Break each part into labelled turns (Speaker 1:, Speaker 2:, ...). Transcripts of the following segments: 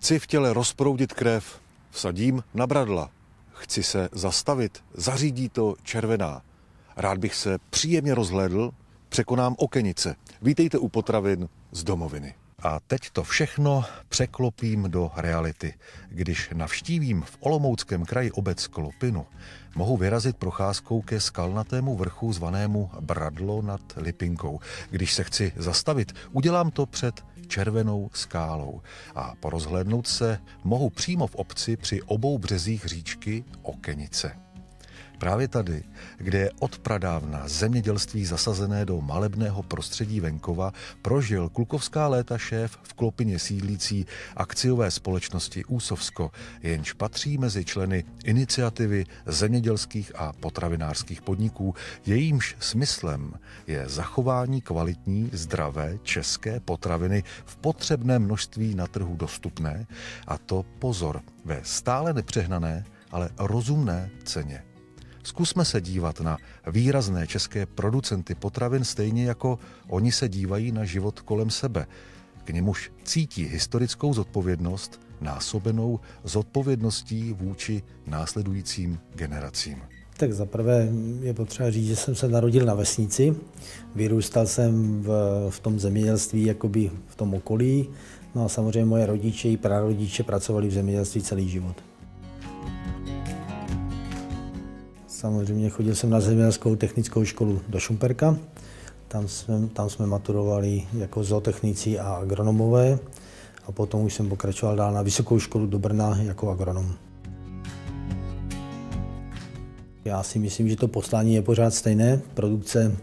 Speaker 1: Chci v těle rozproudit krev, vsadím na bradla. Chci se zastavit, zařídí to červená. Rád bych se příjemně rozhlédl, překonám okenice. Vítejte u potravin z domoviny. A teď to všechno překlopím do reality. Když navštívím v Olomouckém kraji obec Klopinu, mohu vyrazit procházkou ke skalnatému vrchu zvanému Bradlo nad Lipinkou. Když se chci zastavit, udělám to před červenou skálou a porozhlédnout se mohu přímo v obci při obou březích říčky Okenice. Právě tady, kde je od pradávna zemědělství zasazené do malebného prostředí venkova, prožil klukovská léta šéf v Klopině sídlící akciové společnosti Úsovsko, jenž patří mezi členy iniciativy zemědělských a potravinářských podniků, jejímž smyslem je zachování kvalitní, zdravé české potraviny v potřebné množství na trhu dostupné, a to pozor, ve stále nepřehnané, ale rozumné ceně. Zkusme se dívat na výrazné české producenty potravin stejně jako oni se dívají na život kolem sebe. K němuž cítí historickou zodpovědnost násobenou zodpovědností vůči následujícím generacím.
Speaker 2: Tak zaprvé je potřeba říct, že jsem se narodil na vesnici, vyrůstal jsem v, v tom zemědělství, jakoby v tom okolí, no a samozřejmě moje rodiče i prarodiče pracovali v zemědělství celý život. Samozřejmě chodil jsem na zemědělskou technickou školu do Šumperka. Tam jsme, tam jsme maturovali jako zootechnici a agronomové a potom už jsem pokračoval dál na vysokou školu do Brna jako agronom. Já si myslím, že to poslání je pořád stejné. Produkce,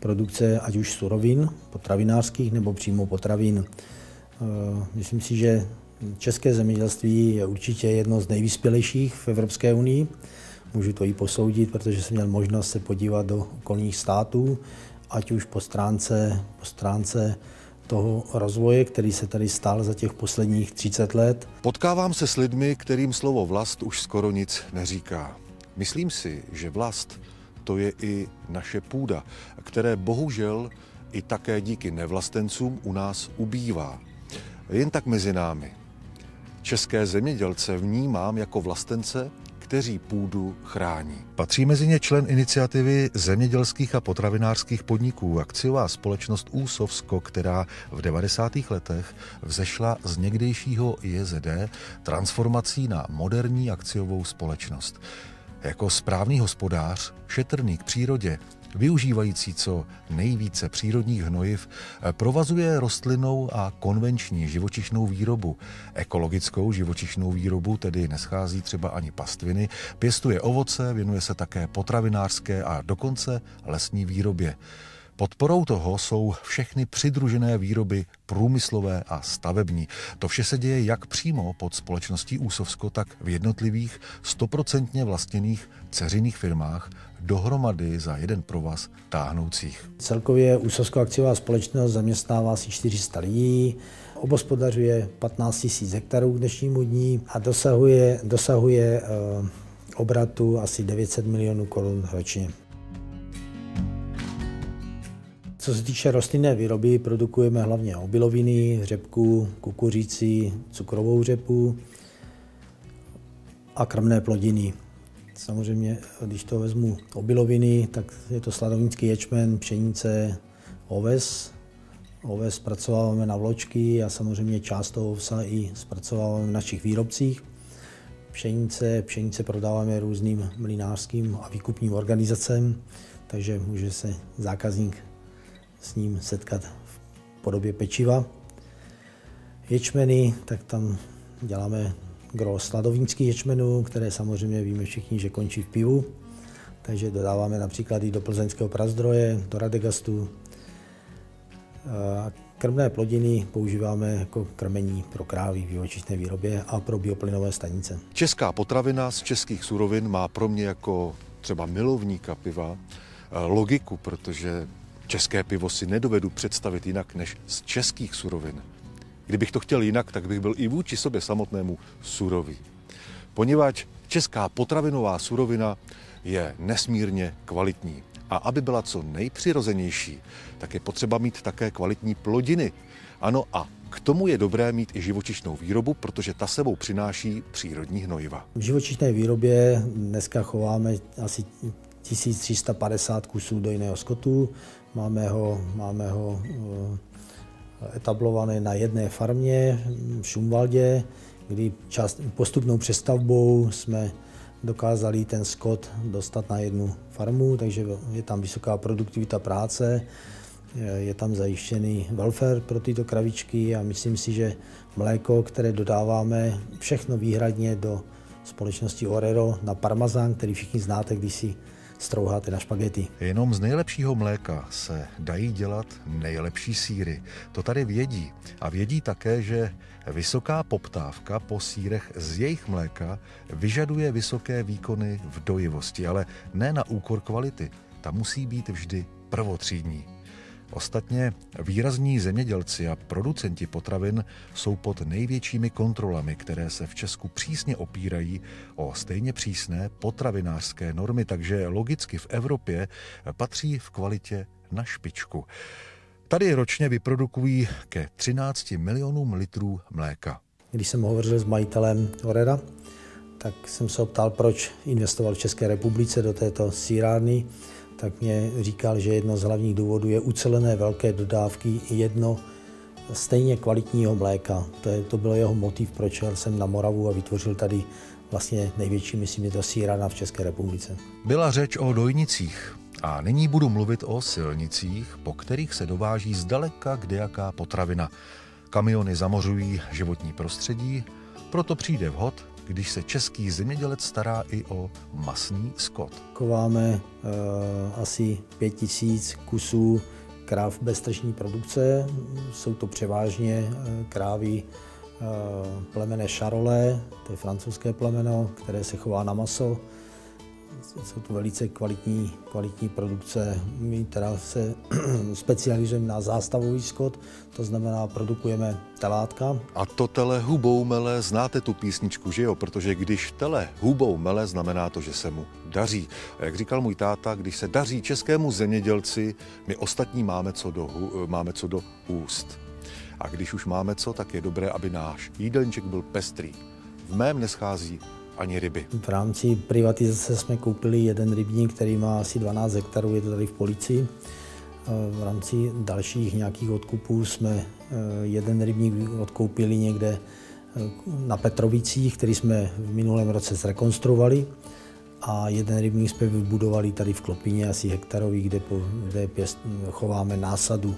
Speaker 2: produkce ať už surovin, potravinářských nebo přímo potravin. Eh, myslím si, že české zemědělství je určitě jedno z nejvyspělejších v Evropské unii můžu to i posoudit, protože jsem měl možnost se podívat do okolních států, ať už po stránce, po stránce toho rozvoje, který se tady stál za těch posledních 30 let.
Speaker 1: Potkávám se s lidmi, kterým slovo vlast už skoro nic neříká. Myslím si, že vlast to je i naše půda, které bohužel i také díky nevlastencům u nás ubývá. Jen tak mezi námi. České zemědělce vnímám jako vlastence, kteří půdu chrání. Patří mezi ně člen iniciativy zemědělských a potravinářských podniků akciová společnost Úsovsko, která v 90. letech vzešla z někdejšího JZD transformací na moderní akciovou společnost. Jako správný hospodář, šetrný k přírodě, využívající co nejvíce přírodních hnojiv, provazuje rostlinnou a konvenční živočišnou výrobu. Ekologickou živočišnou výrobu tedy neschází třeba ani pastviny, pěstuje ovoce, věnuje se také potravinářské a dokonce lesní výrobě. Podporou toho jsou všechny přidružené výroby průmyslové a stavební. To vše se děje jak přímo pod společností Úsovsko, tak v jednotlivých stoprocentně vlastněných ceřiných firmách dohromady za jeden provaz táhnoucích.
Speaker 2: Celkově Úsovsko akciová společnost zaměstnává asi 400 lidí, obospodařuje 15 000 hektarů k dnešnímu dní a dosahuje, dosahuje uh, obratu asi 900 milionů korun ročně. Co se týče rostlinné výroby, produkujeme hlavně obiloviny, řepku, kukuřici, cukrovou řepu a krmné plodiny. Samozřejmě, když to vezmu obiloviny, tak je to sladovnický ječmen, pšenice, oves. Oves zpracováváme na vločky a samozřejmě část toho ovsa i zpracováváme v našich výrobcích. Pšenice, pšenice prodáváme různým mlinářským a výkupním organizacím, takže může se zákazník s ním setkat v podobě pečiva. Ječmeny, tak tam děláme gro sladovnických ječmenů, které samozřejmě víme všichni, že končí v pivu. Takže dodáváme například i do plzeňského prazdroje, do Radegastu. Krmné plodiny používáme jako krmení pro krávy v živočišné výrobě a pro bioplynové stanice.
Speaker 1: Česká potravina z českých surovin má pro mě jako třeba milovníka piva logiku, protože České pivo si nedovedu představit jinak než z českých surovin. Kdybych to chtěl jinak, tak bych byl i vůči sobě samotnému surový. Poněvadž česká potravinová surovina je nesmírně kvalitní. A aby byla co nejpřirozenější, tak je potřeba mít také kvalitní plodiny. Ano a K tomu je dobré mít i živočišnou výrobu, protože ta sebou přináší přírodní hnojiva.
Speaker 2: V živočišné výrobě dneska chováme asi 1350 kusů dojného skotu. Máme ho, máme ho eh, etablované na jedné farmě v Šumvaldě, kdy část, postupnou přestavbou jsme dokázali ten skot dostat na jednu farmu, takže je tam vysoká produktivita práce, je tam zajištěný welfare pro tyto kravičky a myslím si, že mléko, které dodáváme všechno výhradně do společnosti Orero na parmazán, který všichni znáte, když si strouháte na špagety.
Speaker 1: Jenom z nejlepšího mléka se dají dělat nejlepší síry. To tady vědí. A vědí také, že vysoká poptávka po sírech z jejich mléka vyžaduje vysoké výkony v dojivosti, ale ne na úkor kvality. Ta musí být vždy prvotřídní. Ostatně výrazní zemědělci a producenti potravin jsou pod největšími kontrolami, které se v Česku přísně opírají o stejně přísné potravinářské normy, takže logicky v Evropě patří v kvalitě na špičku. Tady ročně vyprodukují ke 13 milionům litrů mléka.
Speaker 2: Když jsem hovořil s majitelem Orera, tak jsem se optal, proč investoval v České republice do této sírárny tak mě říkal, že jedno z hlavních důvodů je ucelené velké dodávky jedno stejně kvalitního mléka. To, je, to bylo jeho motiv, proč jel jsem na Moravu a vytvořil tady vlastně největší, myslím, je to sírana v České republice.
Speaker 1: Byla řeč o dojnicích a nyní budu mluvit o silnicích, po kterých se dováží zdaleka kdejaká potravina. Kamiony zamořují životní prostředí, proto přijde vhod když se český zemědělec stará i o masný skot.
Speaker 2: Kováme uh, asi pět tisíc kusů kráv bez tržní produkce. Jsou to převážně uh, krávy uh, plemene Charolais, to je francouzské plemeno, které se chová na maso jsou to velice kvalitní, kvalitní produkce. My teda se specializujeme na zástavový skot, to znamená produkujeme telátka.
Speaker 1: A to tele hubou mele, znáte tu písničku, že jo? Protože když tele hubou mele, znamená to, že se mu daří. A jak říkal můj táta, když se daří českému zemědělci, my ostatní máme co do, máme co do úst. A když už máme co, tak je dobré, aby náš jídelníček byl pestrý. V mém neschází ani ryby.
Speaker 2: V rámci privatizace jsme koupili jeden rybník, který má asi 12 hektarů, je to tady v Policii. V rámci dalších nějakých odkupů jsme eh, jeden rybník odkoupili někde eh, na Petrovicích, který jsme v minulém roce zrekonstruovali a jeden rybník jsme vybudovali tady v Klopíně, asi hektarový, kde, po, kde pěst, chováme násadu,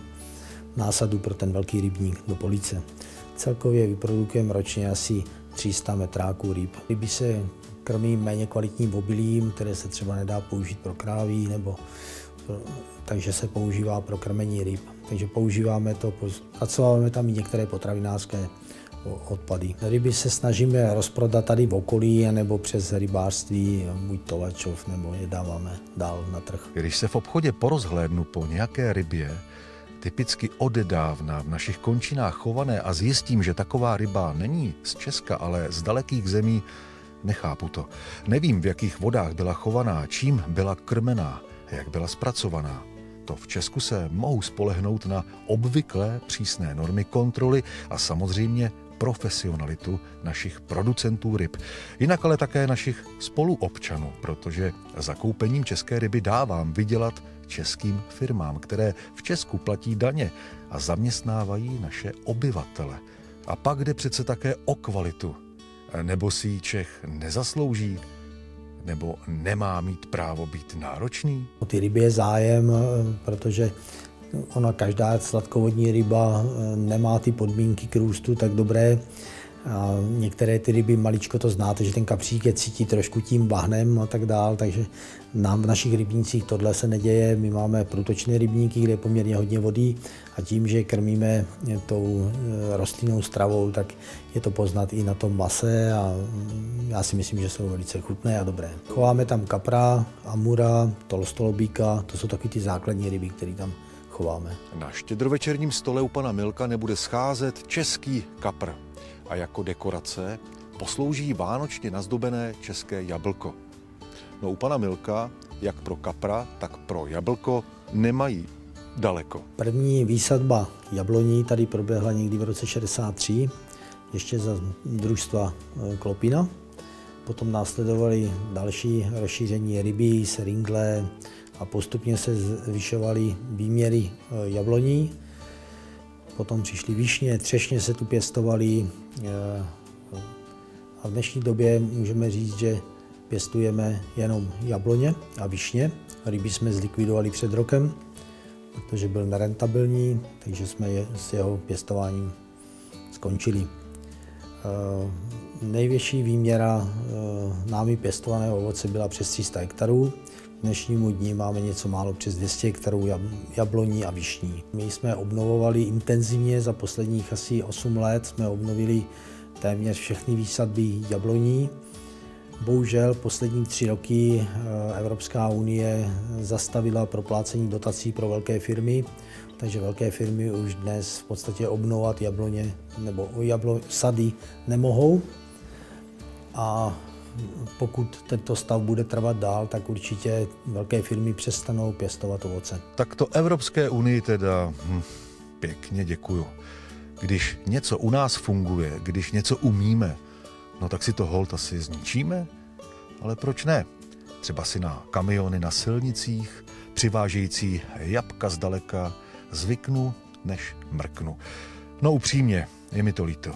Speaker 2: násadu pro ten velký rybník do Police. Celkově vyprodukujeme ročně asi 300 metráků ryb. Ryby se krmí méně kvalitním obilím, které se třeba nedá použít pro kráví, nebo takže se používá pro krmení ryb. Takže používáme to, pracováváme tam i některé potravinářské odpady. Ryby se snažíme rozprodat tady v okolí, nebo přes rybářství, buď Tovačov, nebo je dáváme dál na trh.
Speaker 1: Když se v obchodě porozhlédnu po nějaké rybě, typicky odedávna v našich končinách chované a zjistím, že taková ryba není z Česka, ale z dalekých zemí, nechápu to. Nevím, v jakých vodách byla chovaná, čím byla krmená, jak byla zpracovaná. To v Česku se mohou spolehnout na obvyklé přísné normy kontroly a samozřejmě profesionalitu našich producentů ryb. Jinak ale také našich spoluobčanů, protože zakoupením české ryby dávám vydělat českým firmám, které v Česku platí daně a zaměstnávají naše obyvatele. A pak jde přece také o kvalitu. Nebo si ji Čech nezaslouží? Nebo nemá mít právo být náročný?
Speaker 2: O ty ryby je zájem, protože ona každá sladkovodní ryba nemá ty podmínky k růstu tak dobré, některé ty ryby maličko to znáte, že ten kapřík je cítí trošku tím bahnem a tak dál, takže nám v našich rybnících tohle se neděje. My máme průtočné rybníky, kde je poměrně hodně vody a tím, že krmíme tou e, rostlinnou stravou, tak je to poznat i na tom mase a mm, já si myslím, že jsou velice chutné a dobré. Chováme tam kapra, amura, tolstolobíka, to jsou taky ty základní ryby, které tam chováme.
Speaker 1: Na štědrovečerním stole u pana Milka nebude scházet český kapr a jako dekorace poslouží vánočně nazdobené české jablko. No u pana Milka, jak pro kapra, tak pro jablko nemají daleko.
Speaker 2: První výsadba jabloní tady proběhla někdy v roce 63, ještě za družstva eh, Klopina. Potom následovaly další rozšíření rybí, seringle a postupně se zvyšovaly výměry eh, jabloní. Potom přišly višně, třešně se tu pěstovaly a v dnešní době můžeme říct, že pěstujeme jenom jabloně a višně. Ryby jsme zlikvidovali před rokem, protože byl nerentabilní, takže jsme je, s jeho pěstováním skončili. Eh, největší výměra eh, námi pěstovaného ovoce byla přes 300 hektarů. K dnešnímu dní máme něco málo přes 200 hektarů jabloní a višní. My jsme obnovovali intenzivně za posledních asi 8 let, jsme obnovili téměř všechny výsadby jabloní. Bohužel poslední tři roky eh, Evropská unie zastavila proplácení dotací pro velké firmy, takže velké firmy už dnes v podstatě obnovovat jabloně nebo jablo, sady nemohou. A pokud tento stav bude trvat dál, tak určitě velké firmy přestanou pěstovat ovoce.
Speaker 1: Tak to Evropské unii teda hm, pěkně děkuju. Když něco u nás funguje, když něco umíme, no tak si to hold asi zničíme? Ale proč ne? Třeba si na kamiony na silnicích, přivážející jabka zdaleka, zvyknu, než mrknu. No upřímně, je mi to líto.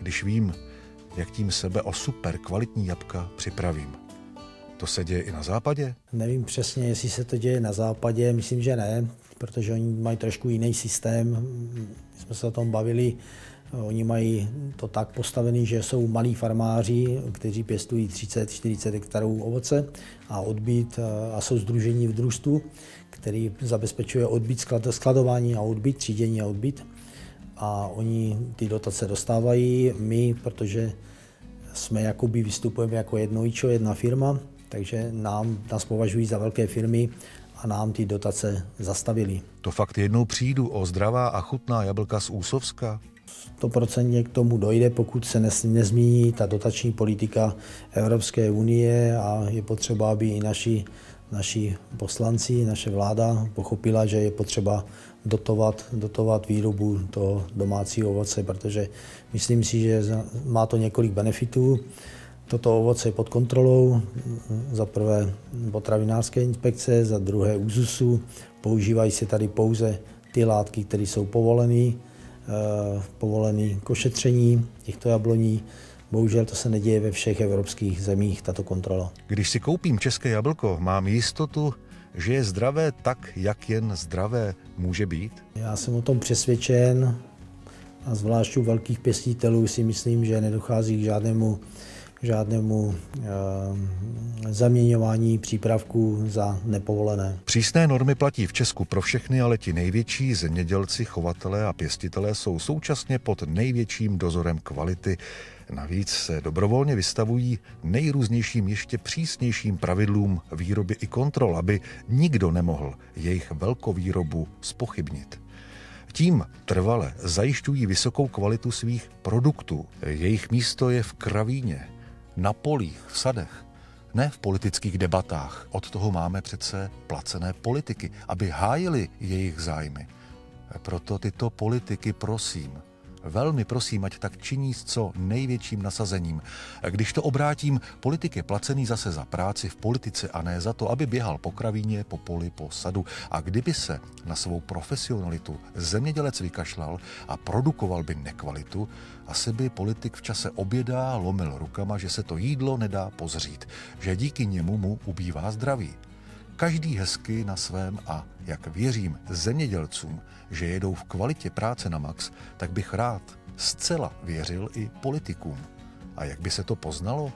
Speaker 1: Když vím, jak tím sebe o super kvalitní jabka připravím. To se děje i na západě?
Speaker 2: Nevím přesně, jestli se to děje na západě, myslím, že ne, protože oni mají trošku jiný systém. My jsme se o tom bavili Oni mají to tak postavený, že jsou malí farmáři, kteří pěstují 30-40 hektarů ovoce a odbyt a jsou združení v družstvu, který zabezpečuje odbyt, skladování a odbyt, třídění a odbyt. A oni ty dotace dostávají. My, protože jsme jakoby vystupujeme jako jednoičo, jedna firma, takže nám, nás považují za velké firmy a nám ty dotace zastavili.
Speaker 1: To fakt jednou přijdu o zdravá a chutná jablka z Úsovska?
Speaker 2: 100% k tomu dojde, pokud se nezmíní ta dotační politika Evropské unie a je potřeba, aby i naši, naši poslanci, naše vláda pochopila, že je potřeba dotovat, dotovat výrobu toho domácího ovoce, protože myslím si, že má to několik benefitů. Toto ovoce je pod kontrolou, za prvé potravinářské inspekce, za druhé úzusu. Používají se tady pouze ty látky, které jsou povolené Eh, povolený k ošetření těchto jabloní. Bohužel to se neděje ve všech evropských zemích, tato kontrola.
Speaker 1: Když si koupím české jablko, mám jistotu, že je zdravé tak, jak jen zdravé může být?
Speaker 2: Já jsem o tom přesvědčen a zvlášť u velkých pěstitelů si myslím, že nedochází k žádnému žádnému e, zaměňování přípravků za nepovolené.
Speaker 1: Přísné normy platí v Česku pro všechny, ale ti největší zemědělci, chovatelé a pěstitelé jsou současně pod největším dozorem kvality. Navíc se dobrovolně vystavují nejrůznějším ještě přísnějším pravidlům výroby i kontrol, aby nikdo nemohl jejich velkovýrobu spochybnit. Tím trvale zajišťují vysokou kvalitu svých produktů. Jejich místo je v kravíně, na polích, v sadech, ne v politických debatách. Od toho máme přece placené politiky, aby hájili jejich zájmy. Proto tyto politiky prosím, Velmi prosím, ať tak činí s co největším nasazením. Když to obrátím, politik je placený zase za práci v politice a ne za to, aby běhal po kravíně, po poli, po sadu. A kdyby se na svou profesionalitu zemědělec vykašlal a produkoval by nekvalitu, asi by politik v čase obědá lomil rukama, že se to jídlo nedá pozřít, že díky němu mu ubývá zdraví. Každý hezky na svém a jak věřím zemědělcům, že jedou v kvalitě práce na max, tak bych rád zcela věřil i politikům. A jak by se to poznalo?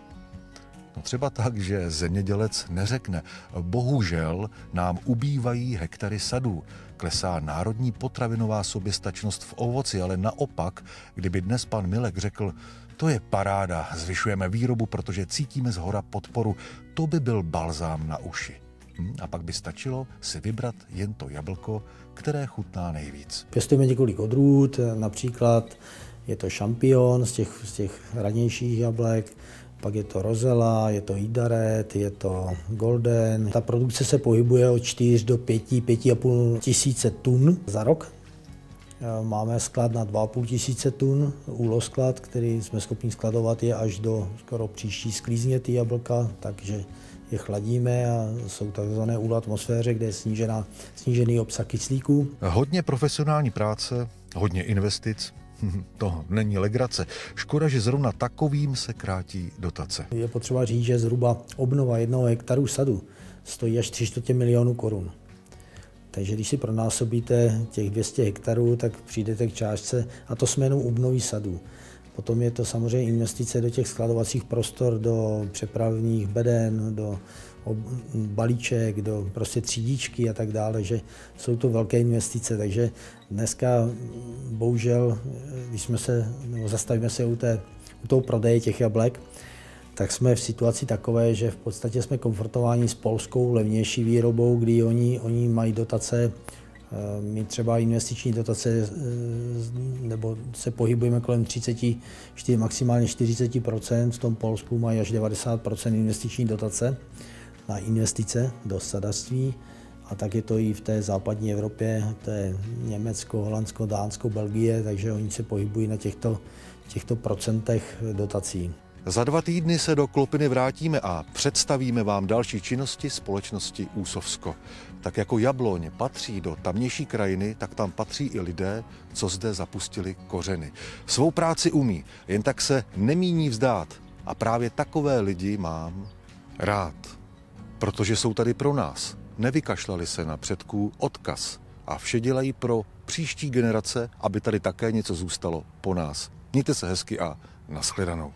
Speaker 1: No třeba tak, že zemědělec neřekne, bohužel nám ubývají hektary sadů, klesá národní potravinová soběstačnost v ovoci, ale naopak, kdyby dnes pan Milek řekl, to je paráda, zvyšujeme výrobu, protože cítíme z hora podporu, to by byl balzám na uši. Hm, a pak by stačilo si vybrat jen to jablko, které chutná nejvíc.
Speaker 2: Pěstujeme několik odrůd, například je to šampion z těch, z těch ranějších jablek, pak je to Rozela, je to Idaret, je to Golden. Ta produkce se pohybuje od 4 do 5, 5,5 tisíce tun za rok. Máme sklad na 2,5 tisíce tun, úlosklad, který jsme schopni skladovat je až do skoro příští sklízně ty jablka, takže je chladíme a jsou takzvané úlo atmosféře, kde je snížená, snížený obsah kyslíku.
Speaker 1: Hodně profesionální práce, hodně investic, to není legrace. Škoda, že zrovna takovým se krátí dotace.
Speaker 2: Je potřeba říct, že zhruba obnova jednoho hektaru sadu stojí až 300 milionů korun. Takže když si pronásobíte těch 200 hektarů, tak přijdete k částce, a to jsme jenom obnoví sadů. Potom je to samozřejmě investice do těch skladovacích prostor, do přepravních beden, do balíček, do prostě třídičky a tak dále, že jsou to velké investice, takže dneska bohužel, když jsme se, nebo zastavíme se u, té, u toho prodeje těch jablek, tak jsme v situaci takové, že v podstatě jsme konfrontováni s polskou levnější výrobou, kdy oni, oni mají dotace my třeba investiční dotace eh, nebo se pohybujeme kolem 30, maximálně 40% v tom Polsku mají až 90% investiční dotace na investice do sadařství. A tak je to i v té západní Evropě, to je Německo, Holandsko, Dánsko, Belgie, takže oni se pohybují na těchto, těchto procentech dotací.
Speaker 1: Za dva týdny se do Klopiny vrátíme a představíme vám další činnosti společnosti Úsovsko. Tak jako jabloň patří do tamnější krajiny, tak tam patří i lidé, co zde zapustili kořeny. Svou práci umí, jen tak se nemíní vzdát. A právě takové lidi mám rád. Protože jsou tady pro nás. Nevykašlali se na předků odkaz. A vše dělají pro příští generace, aby tady také něco zůstalo po nás. Mějte se hezky a nashledanou.